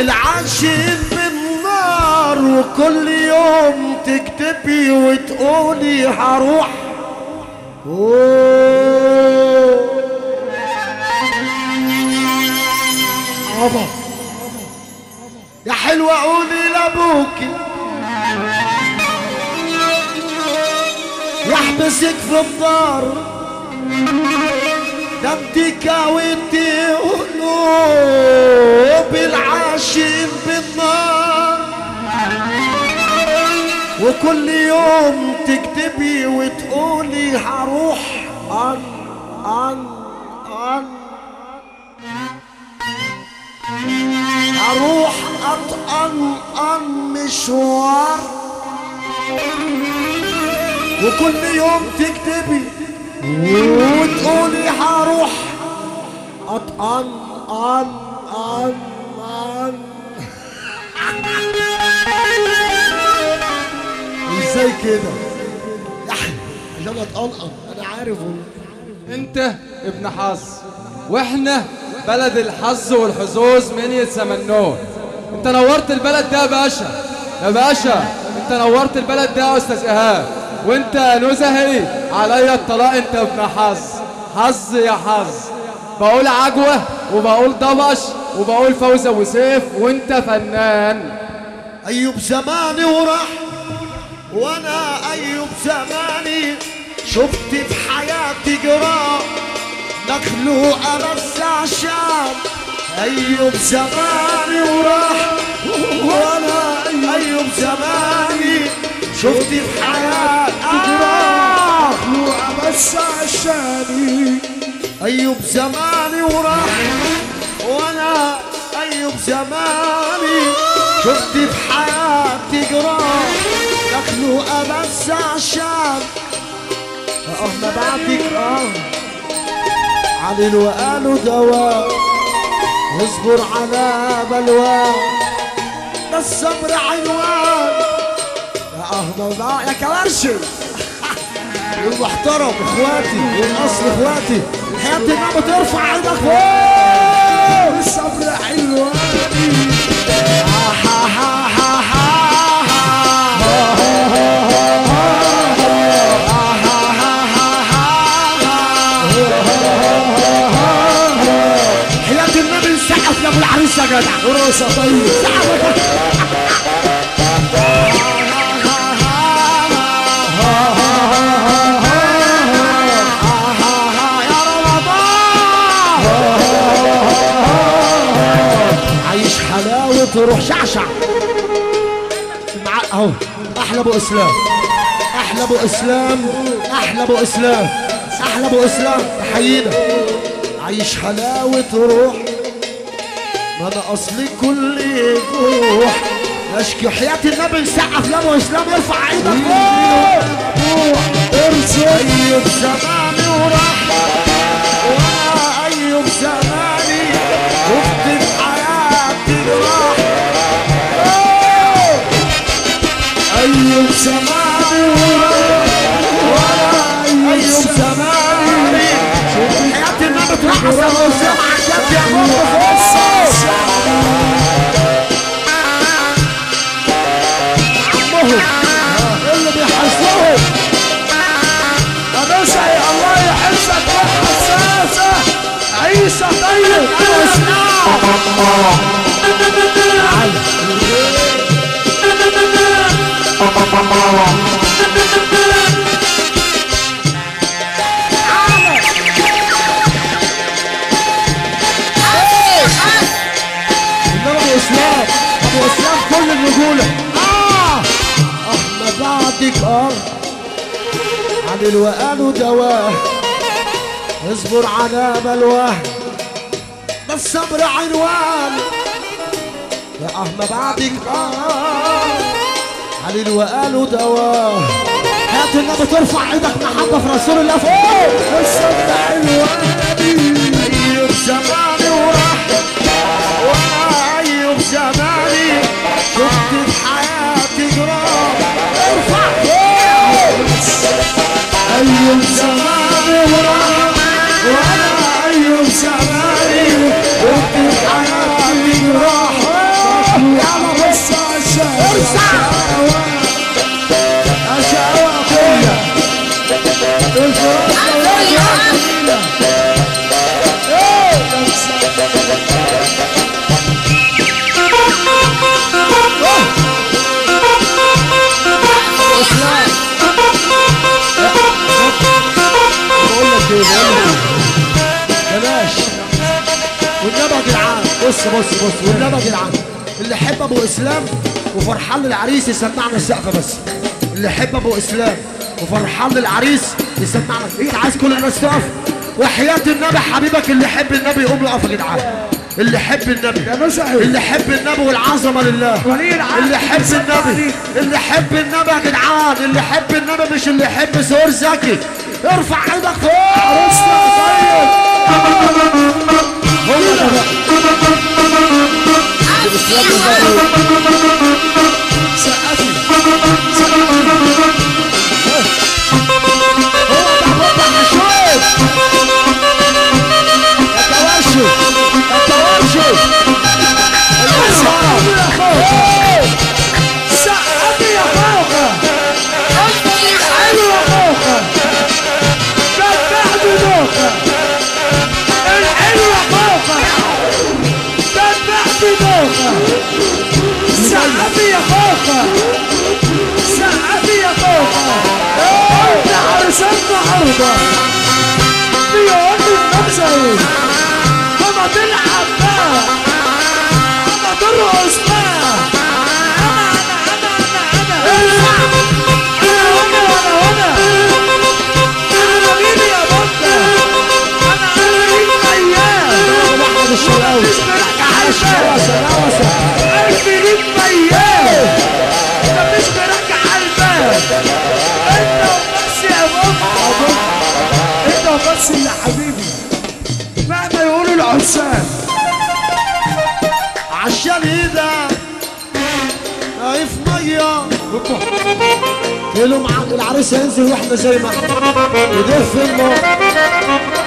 العاشق بالنار وكل يوم تكتبي وتقولي هروح. يا حلوة قولي لابوكي يحبسك في الدار. انت كاويتي قلوب العاشق بالنار. وكل يوم تكتبي وتقولي هروح عن عن عن هروح اطقن أن مشوار. وكل يوم تكتبي وتقولي هروح. اطقن ان ان ان إزاي كده. عشان اتقنقن أنا عارف. أنت ابن حظ. وإحنا بلد الحظ والحظوظ من يتسمنوه أنت نورت البلد ده يا باشا. يا باشا أنت نورت البلد ده يا أستاذ إيهاب. وأنت نزهي عليا الطلاق أنت ابن حظ. حظ يا حظ. بقول عجوة وبقول ضبش وبقول فوزة وسيف وانت فنان. أيوب زماني وراح وأنا أيوب زماني شفت في حياتي جراح مخلوقة بس عشان أيوب زماني وراح وأنا أيوب زماني شفت في حياتي جراح أيوب زماني وراح وأنا أيوب زماني. شفت في حياتي جراح مخلوقة بس عشان. آه ما بعدك آه علي وقالوا دواء اصبر على ده الصبر عنوان. يا ما بع- يا كوارشي. المحترم إخواتي والاصل إخواتي. حياة النعمة ترفع إيدك فوق. الصبر حلواني حياة النبي سقف يا أبو العريس يا جدع. وراسه طيب. روح شعشع. مع اهو. أحلى ابو اسلام. أحلى ابو اسلام. أحلى ابو اسلام. أحلى ابو اسلام. تحيينا عايش حلاوة روح. ما أنا اصلي كل جروح. اشكي حياة النبي نسقف لابو اسلام يرفع إيدك فوق ارسل ايوب زماني وراح النبي الرجولة آه ما بعدك آه. عن الوقال دواه اصبر على بلواه الصبر عنوان. يا ما بعدك آه. عن الوقال دواه هات النبي ترفع إيدك محبة في رسول الله فوق. الصبر عنواني ايوب زماني وراح زماني شفت في حياتي جرام ارفع. فوق بص بص بص والنبي يا جدعان اللي يحب أبو إسلام وفرحان للعريس يسمعنا السقفة بس. اللي يحب أبو إسلام وفرحان للعريس يسمعنا. إيه عايز كل الناس تقف؟ وحياة النبي حبيبك اللي يحب النبي يقوم يقف يا جدعان. اللي يحب النبي يا نصحي اللي يحب النبي والعظمة لله. اللي يحب النبي. اللي يحب النبي يا جدعان. اللي يحب النبي مش اللي يحب سهور زكي. ارفع إيدك فوق. عروسنا طيب Thank you. خوخة سقفي يا خوخة انت عرسان عرضة بيقول النبزة ماما تلعب بقى ماما ترقص بقى وبس اللي حبيبي. مهما يقولوا العرسان عشان إيدك خايف مية. قالوا مع العريس هينزل وإحنا زي ما إحنا يدف الماء